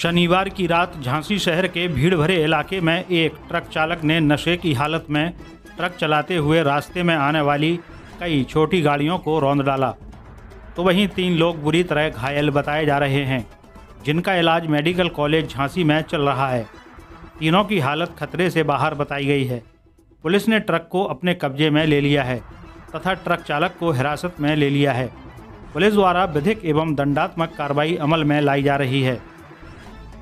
शनिवार की रात झांसी शहर के भीड़ भरे इलाके में एक ट्रक चालक ने नशे की हालत में ट्रक चलाते हुए रास्ते में आने वाली कई छोटी गाड़ियों को रौंद डाला। तो वहीं तीन लोग बुरी तरह घायल बताए जा रहे हैं, जिनका इलाज मेडिकल कॉलेज झांसी में चल रहा है। तीनों की हालत खतरे से बाहर बताई गई है। पुलिस ने ट्रक को अपने कब्जे में ले लिया है तथा ट्रक चालक को हिरासत में ले लिया है। पुलिस द्वारा विधिक एवं दंडात्मक कार्रवाई अमल में लाई जा रही है।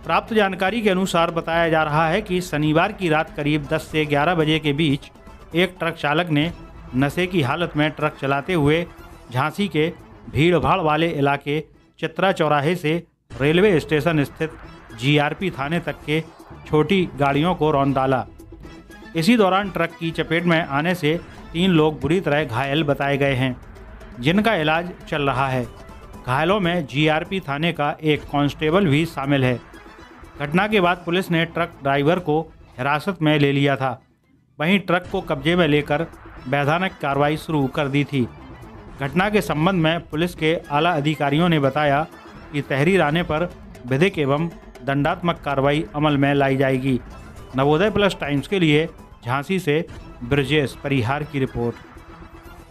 प्राप्त जानकारी के अनुसार बताया जा रहा है कि शनिवार की रात करीब 10 से 11 बजे के बीच एक ट्रक चालक ने नशे की हालत में ट्रक चलाते हुए झांसी के भीड़ भाड़ वाले इलाके चित्रा चौराहे से रेलवे स्टेशन स्थित जीआरपी थाने तक के छोटी गाड़ियों को रौन डाला। इसी दौरान ट्रक की चपेट में आने से तीन लोग बुरी तरह घायल बताए गए हैं, जिनका इलाज चल रहा है। घायलों में जीआरपी थाने का एक कांस्टेबल भी शामिल है। घटना के बाद पुलिस ने ट्रक ड्राइवर को हिरासत में ले लिया था। वहीं ट्रक को कब्जे में लेकर वैधानिक कार्रवाई शुरू कर दी थी। घटना के संबंध में पुलिस के आला अधिकारियों ने बताया कि तहरीर आने पर विधिक एवं दंडात्मक कार्रवाई अमल में लाई जाएगी। नवोदय प्लस टाइम्स के लिए झांसी से ब्रजेश परिहार की रिपोर्ट।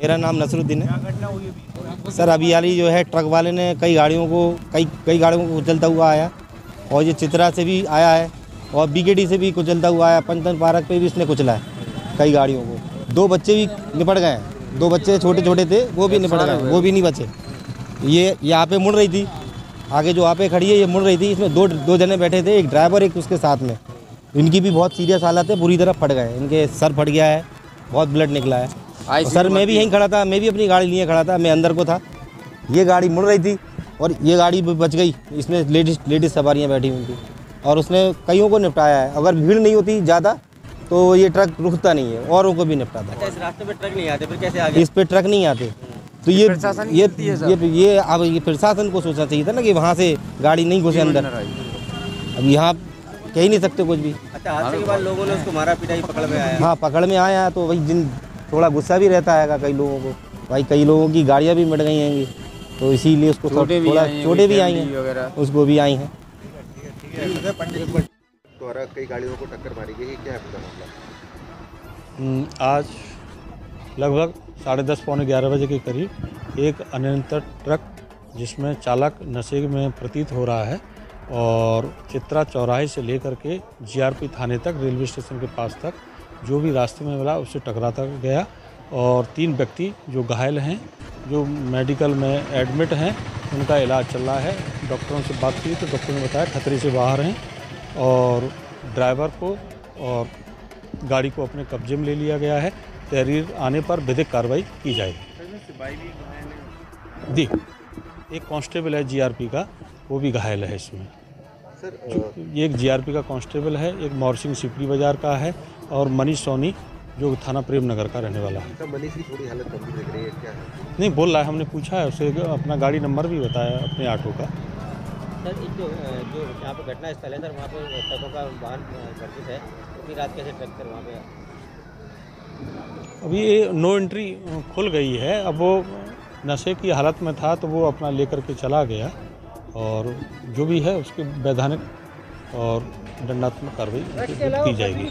मेरा नाम नसरुद्दीन है। सर, अभी वाली जो है ट्रक वाले ने कई गाड़ियों को, कई कई गाड़ियों को कुचलता हुआ आया। और ये चित्रा से भी आया है और बीकेडी से भी कुचलता हुआ आया पंचतन पार्क पे भी इसने कुचला है कई गाड़ियों को। दो बच्चे भी निपट गए हैं। दो बच्चे छोटे छोटे थे वो भी निपट गए वो भी नहीं बचे। ये यहाँ पे मुड़ रही थी। आगे जो यहाँ पे खड़ी है ये मुड़ रही थी। इसमें दो दो जने बैठे थे एक ड्राइवर एक उसके साथ में। इनकी भी बहुत सीरियस हालत है पूरी तरह फट गए इनके सर फट गया है बहुत ब्लड निकला है। सर मैं भी यहीं खड़ा था मैं भी अपनी गाड़ी लिए खड़ा था मैं अंदर को था। ये गाड़ी मुड़ रही थी। और ये गाड़ी भी बच गई। इसमें लेडीज़ लेडीज़ सवारियाँ बैठी हुई थी। और उसने कईयों को निपटाया है। अगर भीड़ नहीं होती ज़्यादा तो ये ट्रक रुकता नहीं है औरों को भी निपटाता अच्छा इस रास्ते पे ट्रक नहीं आते फिर कैसे आगे? इस पे ट्रक नहीं आते। तो ये ये ये ये अब ये प्रशासन को सोचना चाहिए था ना कि वहाँ से गाड़ी नहीं घुसे अंदर। अब यहाँ कह ही नहीं सकते कुछ भी। अच्छा हादसे के बाद लोगों ने उसको मारा पिटाई पकड़ में आया? हाँ पकड़ में आया तो भाई जिन थोड़ा गुस्सा भी रहता है कई लोगों को। भाई कई लोगों की गाड़ियाँ भी मिट गई हैं तो इसीलिए उसको थोड़ा थोड़ा चोटें भी आई हैं उसको भी आई हैं। द्वारा कई गाड़ियों को टक्कर मारी गई क्या है पूरा मामला? हम्म, आज लगभग साढ़े दस पौने ग्यारह बजे के करीब एक अनियंत्रित ट्रक जिसमें चालक नशे में प्रतीत हो रहा है और चित्रा चौराहे से लेकर के जीआरपी थाने तक रेलवे स्टेशन के पास तक जो भी रास्ते में मिला उससे टकराता गया और तीन व्यक्ति जो घायल हैं जो मेडिकल में एडमिट हैं उनका इलाज चल रहा है। डॉक्टरों से बात की तो डॉक्टर ने बताया खतरे से बाहर हैं और ड्राइवर को और गाड़ी को अपने कब्जे में ले लिया गया है। तहरीर आने पर विधिक कार्रवाई की जाएगी। जी एक कांस्टेबल है जीआरपी का वो भी घायल है इसमें। सर एक जीआरपी का कांस्टेबल है एक मोरसिंह सिपरी बाज़ार का है और मनीष सोनी जो थाना प्रेम नगर का रहने वाला है। मनीष की थोड़ी हालत गंभीर दिख रही है क्या नहीं बोल रहा है हमने पूछा है उसे अपना गाड़ी नंबर भी बताया अपने ऑटो का। सर एक जो जो यहाँ पे घटना स्थल है सर वहाँ पे ट्रकों का वाहन वर्जित है। उतनी रात कैसे ट्रक सर वहाँ पे? अभी ये नो एंट्री खुल गई है। अब वो नशे की हालत में था तो वो अपना लेकर के चला गया और जो भी है उसके वैधानिक और दंडात्मक कार्रवाई की जाएगी।